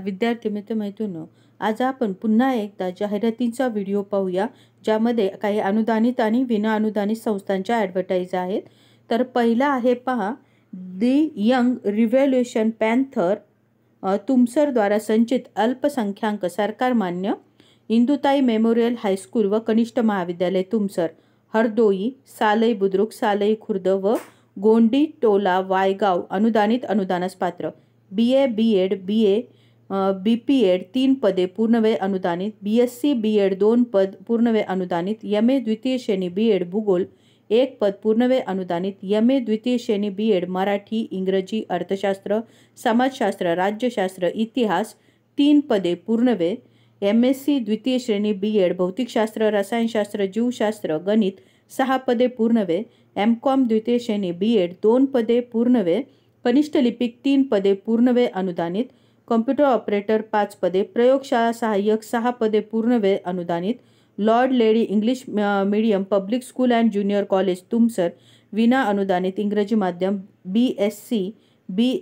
विद्यार्थी मित्र मैत्रिणींनो. आज आपण पुन्हा एकदा जाहिरातींचा व्हिडिओ पाहूया ज्यामध्ये काही अनुदानित आणि विनाअनुदानित संस्थांच्या ॲडव्हर्टाईज आहेत. तर पहिला आहे पहा दी यंग रिव्हॉल्युशन पॅन्थर तुमसरद्वारा संचित अल्पसंख्याक सरकार मान्य इंदुताई मेमोरियल हायस्कूल व कनिष्ठ महाविद्यालय तुमसर हरदोई सालई बुद्रुक सालई खुर्द व गोंडी टोला वायगाव अनुदानित अनुदानास पात्र. B A B Ed B A B P Ed तीन पदे पूर्णवेळ अनुदानित B S C B Ed दोन पद पूर्णवेळ अनुदानित यम ए द्वितीय श्रेणी बी एड भूगोल एक पद पूर्णवेळ अनुदानित यम ए द्वितीय श्रेणी बी एड मराठी इंग्रजी अर्थशास्त्र समाजशास्त्र राज्यशास्त्र इतिहास तीन पदे पूर्णवेळ एम एस सी द्वितीय श्रेणी बी एड भौतिकशास्त्र रसायनशास्त्र जीवशास्त्र गणित सहा पदे पूर्णवेळ एम कॉम द्वितीय श्रेणी बी एड दोन पदे पूर्णवेळ कनिष्ठ लिपिक तीन पदे पूर्णवेळ अनुदानित कॉम्प्युटर ऑपरेटर पाच पदे प्रयोगशाळा सहाय्यक सहा पदे पूर्णवेळ अनुदानित. Lord lady English medium public school and junior college Tumsar विना अनुदानित इंग्रजी माध्यम B S C B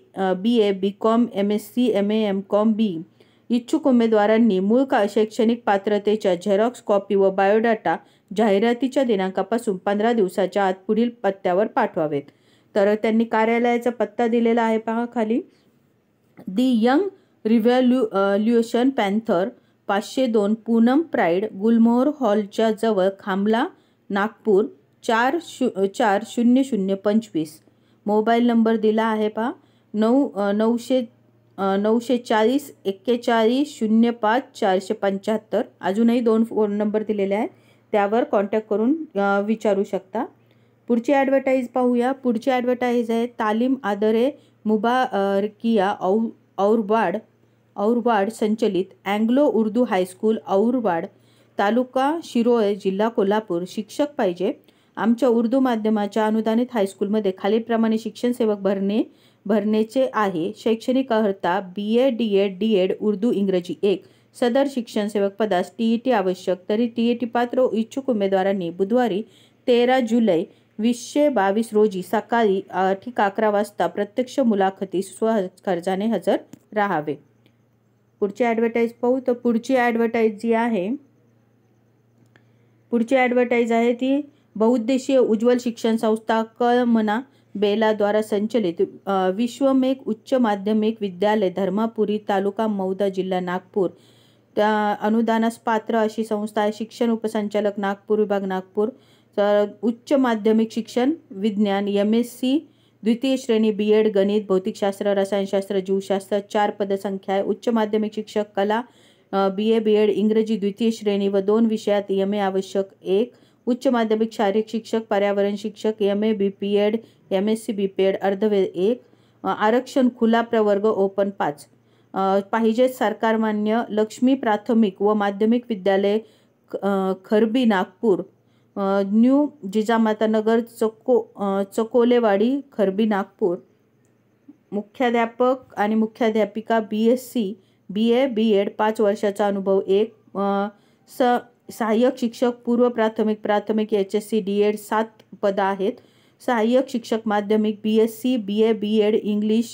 B A B com M S C M A M com B इच्छुक उमेदवारांनी मूळ का शैक्षणिक पात्रतेच्या झेरॉक्स कॉपी व बायोडाटा जाहिरातीच्या दिनांकापासून पंधरा दिवसाच्या आत पुढील पत्त्यावर पाठवावेत. तर त्यांनी कार्यालयाचा पत्ता दिलेला आहे पहा खाली. दी यंग रिव्हॅल्युएशन पॅन्थर पाचशे दोन पूनम प्राईड गुलमोहर हॉलच्या जवळ खांबला नागपूर चार शु चार शून्य शून्य पंचवीस. मोबाईल नंबर दिला आहे पहा. नऊ नऊशे नऊशे चाळीस एक्केचाळीस शून्य पाच चारशे पंच्याहत्तर. अजूनही दोन फोन नंबर दिलेले आहेत. त्यावर कॉन्टॅक्ट करून विचारू शकता. पुढची ॲडव्हर्टाईज पाहूया. पुढची ॲडव्हर्टाईज आहे तालीम आदरे मुबारकिया औ औरवाड औरवाड संचलित Anglo Urdu high school Aurwad taluka Shirole जिल्हा कोल्हापूर. शिक्षक पाहिजे. आमच्या उर्दू माध्यमाच्या अनुदानित हायस्कूलमध्ये खालीलप्रमाणे शिक्षण सेवक भरणे भरण्याचे आहे. शैक्षणिक अर्हता B A D Ed D Ed Urdu इंग्रजी एक. सदर शिक्षण सेवक पदास टी ई टी आवश्यक. तरी टी ई टी पात्र इच्छुक उमेदवारांनी बुधवारी तेरा जुलै वीसशे बावीस रोजी सकाळी ठीक अकरा वाजता प्रत्यक्ष मुलाखतीस स्वखर्चाने हजर राहावे. पुढची ॲडव्हर्टाईज पाहू. तर पुढची ॲडव्हर्टाईज जी आहे पुढची ॲडव्हर्टाईज आहे ती बहुउद्देशीय उज्ज्वल शिक्षण संस्था कळमना बेलाद्वारा संचलित अ, विश्वमेक उच्च माध्यमिक विद्यालय धर्मापुरी तालुका मौदा जिल्हा नागपूर. त्या अनुदानास पात्र अशी संस्था आहे. शिक्षण उपसंचालक नागपूर विभाग नागपूर. तर उच्च माध्यमिक शिक्षण विज्ञान एम एस सी द्वितीय श्रेणी बी एड गणित भौतिकशास्त्र रसायनशास्त्र जीवशास्त्र चार पदसंख्या आहे. उच्च माध्यमिक शिक्षक कला बी ए बी एड इंग्रजी द्वितीय श्रेणी व दोन विषयात एम ए आवश्यक एक. उच्च माध्यमिक शारीरिक शिक्षक पर्यावरण शिक्षक M A B P Ed M S C B P Ed अर्धवे एक. आरक्षण खुला प्रवर्ग ओपन पाच. पाहिजे सरकारमान्य लक्ष्मी प्राथमिक व माध्यमिक विद्यालय ख- खरबी नागपूर. न्यू जिजामातानगर चको चकोलेवाडी खरबी नागपूर. मुख्याध्यापक आणि मुख्याध्यापिका B S C B A B Ed पाच वर्षाचा अनुभव एक स सहाय्यक शिक्षक पूर्व प्राथमिक प्राथमिक H S C D Ed सात पदं आहेत. सहाय्यक शिक्षक माध्यमिक B S C B A B Ed English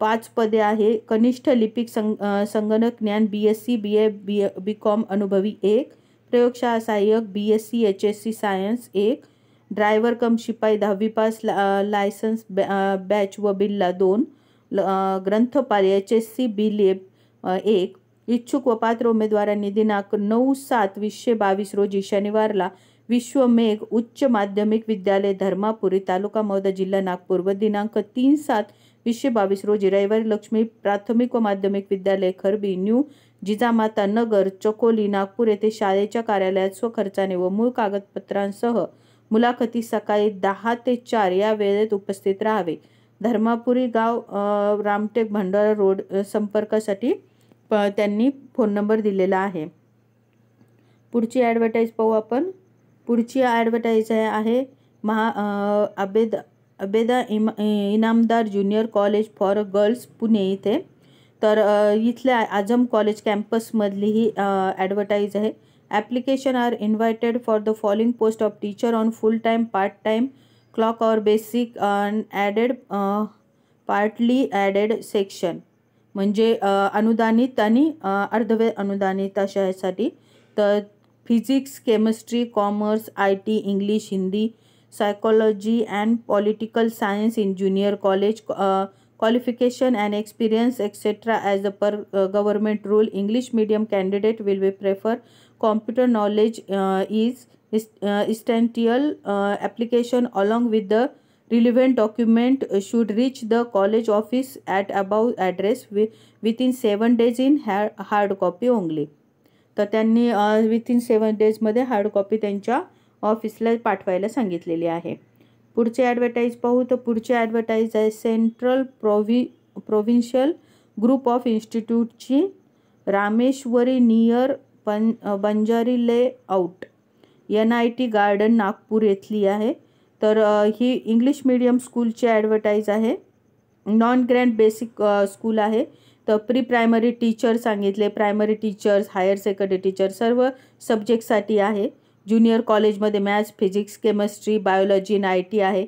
पाच पदे आहे. कनिष्ठ लिपिक संग संगणक ज्ञान B S C B A B B com अनुभवी एक. प्रयोगशाळा सहाय्यक B S C H S C science एक ड्रायव्हर कम शिपाई दहावी पास ला लायसन्स बॅ बॅच व बिल्ला दोन ग्रंथपाल H S C B lib एक इच्छुक व पात्र उमेदवारांनी दिनांक नऊ सात वीसशे बावीस रोजी शनिवारला विश्वमेघ उच्च माध्यमिक विद्यालय धर्मापुरी तालुका मौदा जिल्हा नागपूर व दिनांक तीन सात वीसशे बावीस रोजी रविवारी लक्ष्मी प्राथमिक व माध्यमिक विद्यालय खरबी न्यू जिजामाता नगर चकोली नागपूर येथे शाळेच्या कार्यालयात स्वखर्चाने व मूळ कागदपत्रांसह मुलाखती सकाळी दहा ते चार या वेळेत उपस्थित राहावे. धर्मापुरी गाव रामटेक भंडारा रोड संपर्कासाठी प त्यांनी फोन नंबर दिलेला आहे. पुढची ॲडव्हर्टाईज पाहू आपण. पुढची ॲडव्हर्टाईज आहे आहे महा अबेद अबेदा इम Inamdar junior college for girls Pune इथे. तर इथल्या आजम कॉलेज कॅम्पसमधली ही ॲडव्हर्टाईज आहे. Application are invited for the following post of teacher on full time part time clock or basic aided partly aided section म्हणजे अनुदानित आणि अर्धवे अनुदानित अशा ह्यासाठी. तर physics chemistry commerce I T English Hindi psychology and political science in junior college qualification and experience etc as the per uh, government rule english medium candidate will be prefer computer knowledge uh, is uh, essential uh, application along with the relevant document should reach the college office at above address within 7 days in hard copy only तर त्यांनी within seven डेजमध्ये hard copy त्यांच्या ऑफिसला पाठवायला सांगितलेली आहे पुढचे advertise पाहू. तर पुढचे ॲडव्हर्टाईज आहे सेंट्रल प्रोव्हि प्रोव्हिन्शियल ग्रुप ऑफ इन्स्टिट्यूटची रामेश्वरी नियर पं Banjari layout N I T garden Nagpur येथली आहे. तर ही इंग्लिश मीडियम स्कूलची ॲडव्हर्टाईज आहे. नॉन ग्रँड बेसिक स्कूल आहे. तर प्री प्रायमरी टीचर सांगितले. Primary teachers higher secondary teacher सर्व सब्जेक्टसाठी आहे. ज्युनियर कॉलेजमध्ये मॅथ्स फिजिक्स केमिस्ट्री बायोलॉजी आणि आय टी आहे.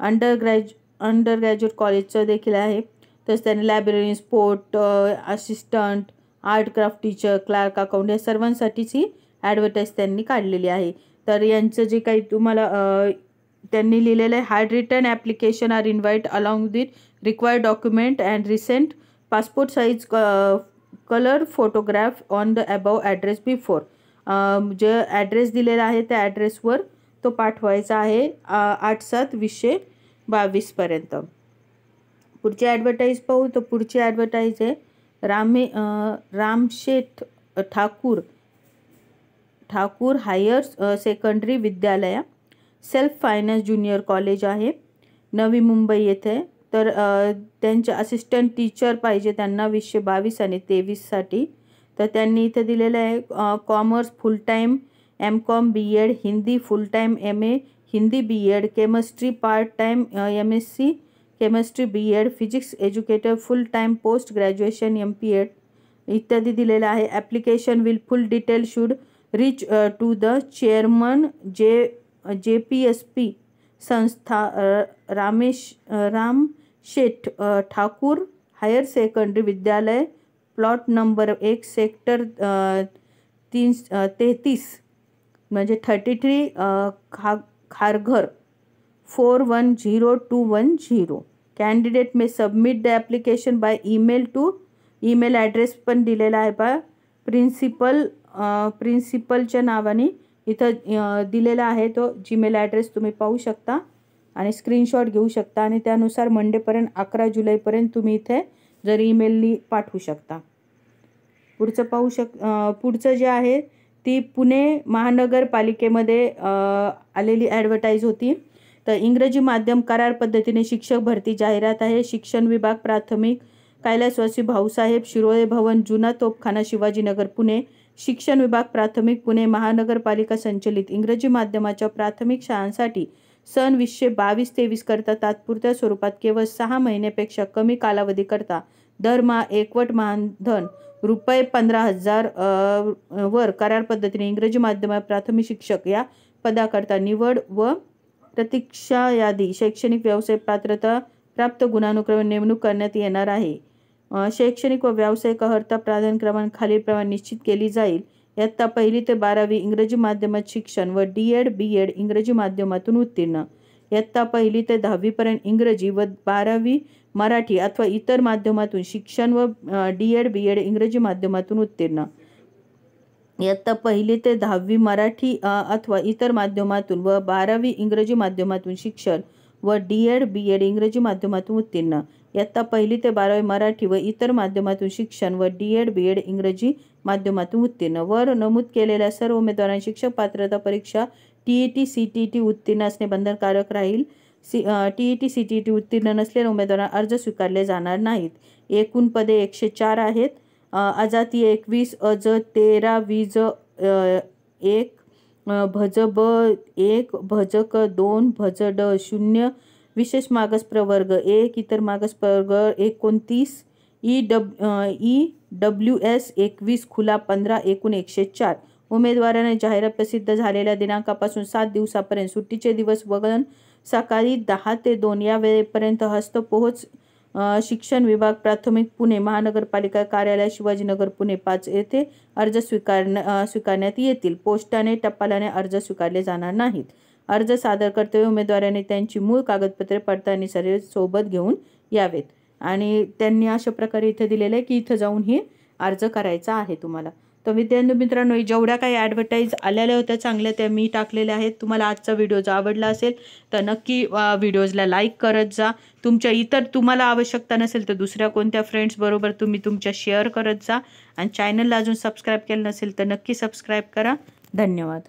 अंडर ग्रॅज अंडर ग्रॅज्युएट कॉलेजचं देखील आहे. तसंच त्याने library sport assistant art craft teacher clerk account या सर्वांसाठीच ही ॲडव्हर्टाईज त्यांनी काढलेली आहे. तर यांचं जे काही तुम्हाला त्यांनी लिहिलेलं आहे hard return application are invite along with required document and recent passport size colour photograph on the above address before जे ॲड्रेस दिलेला आहे त्या ॲड्रेसवर तो पाठवायचा आहे आठ सात वीसशे बावीसपर्यंत पुढची ॲडव्हर्टाईज पाहू तर पुढची ॲडव्हर्टाईज आहे रामे रामशेठ ठाकूर. ठाकूर हायर सेकंडरी विद्यालया. सेल्फ फायनान्स ज्युनियर कॉलेज आहे. नवी मुंबई येथे. तर त्यांचे असिस्टंट टीचर पाहिजे त्यांना वीसशे बावीस आणि तेवीससाठी तर त्यांनी इथं दिलेलं आहे commerce full time M com B Ed Hindi full time M A Hindi B Ed chemistry part time M S C chemistry B Ed physics educator full time post graduation M P Ed. इत्यादी दिलेलं आहे. Application will full detail should reach to the chairman J J P S P संस्था रामेश राम शेठ Thakur higher secondary विद्यालय plot number एक sector तीन तेहतीस म्हणजे थर्टी थ्री खा Kharghar four one zero two one zero. Candidate may submit the application by email to email address पण दिलेला आहे बा. प्रिन्सिपल प्रिन्सिपलच्या नावाने इथं दिलेला आहे तो. जीमेल ॲड्रेस तुम्ही पाहू शकता आणि स्क्रीनशॉट घेऊ शकता. आणि त्यानुसार मंडेपर्यंत अकरा जुलैपर्यंत तुम्ही इथे जर ईमेलनी पाठवू शकता. पुढचं पाहू शक पुढचं जे आहे ती पुणे महानगरपालिकेमध्ये आलेली ॲडव्हर्टाईज होती. तर इंग्रजी माध्यम करार पद्धतीने शिक्षक भरती जाहिरात आहे. शिक्षण विभाग प्राथमिक कैलासवासी भाऊसाहेब शिरोळे भवन जुना तोपखाना शिवाजीनगर पुणे. शिक्षण विभाग प्राथमिक पुणे महानगरपालिका संचलित. इंग्रजी माध्यमाच्या प्राथमिक शाळांसाठी सन वीसशे बावीस तेवीस करता तात्पुरत्या स्वरूपात केवळ सहा महिन्यापेक्षा कमी कालावधीकरता दरमहा एकवट मानधन रुपये पंधरा हजार वर करार पद्धतीने इंग्रजी माध्यमात प्राथमिक शिक्षक या पदाकरता निवड व प्रतीक्षा यादी शैक्षणिक व्यवसाय पात्रता प्राप्त गुणानुक्रमे नेमणूक करण्यात येणार आहे. शैक्षणिक व व्यावसायिक अर्हता प्राधानक्रमांक खालीलप्रमाणे निश्चित केली जाईल. इयत्ता पहिली ते बारावी इंग्रजी माध्यमात शिक्षण व डी एड बी एड इंग्रजी माध्यमातून उत्तीर्ण. इयत्ता पहिली ते दहावीपर्यंत इंग्रजी व बारावी मराठी अथवा इतर माध्यमातून शिक्षण व डी एड बी एड इंग्रजी माध्यमातून उत्तीर्ण. इयत्ता पहिली ते दहावी मराठी अथवा इतर माध्यमातून व बारावी इंग्रजी माध्यमातून शिक्षण व डी एड बी एड इंग्रजी माध्यमातून उत्तीर्ण. इयत्ता पहिली ते बारावी मराठी व इतर माध्यमातून शिक्षण व डी एड बी एड इंग्रजी माध्यमातून उत्तीर्ण. वर नमूद केलेल्या सर्व उमेदवारांनी शिक्षक पात्रता परीक्षा T E T C T T उत्तीर्ण असणे बंधनकारक राहील. C T E T C T T उत्तीर्ण नसलेल्या उमेदवारांना अर्ज स्वीकारले जाणार नाहीत. एकूण पदे एकशे चार आहेत. अजाती एकवीस अज तेरा वीज एक भज ब एक भजक दोन भज ड शून्य विशेष मागास प्रवर्ग एक इतर मागास प्रवर्ग एकोणतीस ई डब ई डब्ल्यू एस एकवीस खुला पंधरा एकूण एकशे चार. उमेदवाराने जाहिरात प्रसिद्ध झालेल्या दिनांकापासून सात दिवसापर्यंत सुट्टीचे दिवस वगळून सकाळी दहा ते दोन या वेळेपर्यंत हस्तपोहोच शिक्षण विभाग प्राथमिक पुणे महानगरपालिका कार्यालय शिवाजीनगर पुणे पाच येथे अर्ज स्वीकार स्वीकारण्यात येतील. पोस्टाने टपालाने अर्ज स्वीकारले जाणार नाहीत. अर्ज सादर करते उमेदवाराने त्यांची मूळ कागदपत्रे पडताळणी सर्व सोबत घेऊन यावेत. आणि त्यांनी अशा प्रकारे इथे दिलेलं आहे की इथं जाऊन हे अर्ज करायचा आहे तुम्हाला. तर विद्यार्थी मित्रांनो जेवढ्या काही ॲडव्हर्टाईज आलेल्या होत्या चांगल्या त्या मी टाकलेल्या आहेत. तुम्हाला आजचा व्हिडिओ जर आवडला असेल तर नक्की व्हिडिओजला लाईक करत जा. तुमच्या इतर तुम्हाला आवश्यकता नसेल तर दुसऱ्या कोणत्या फ्रेंड्सबरोबर तुम्ही तुमच्या शेअर करत जा. आणि चॅनलला अजून सबस्क्राईब केलं नसेल तर नक्की सबस्क्राईब करा. धन्यवाद.